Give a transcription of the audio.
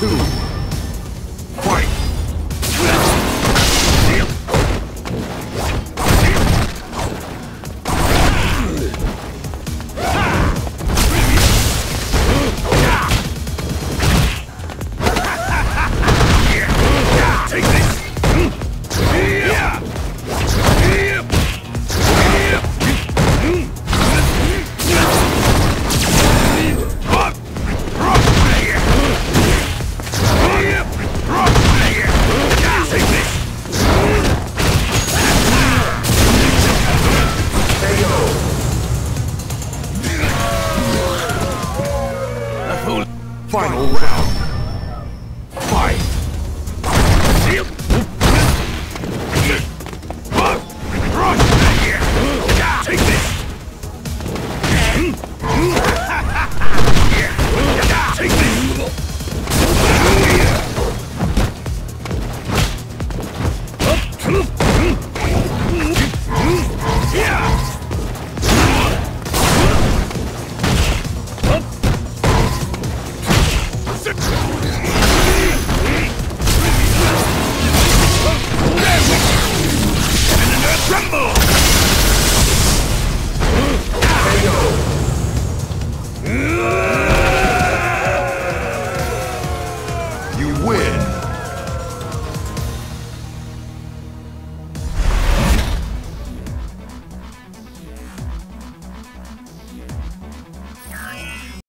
two, Final round. You win!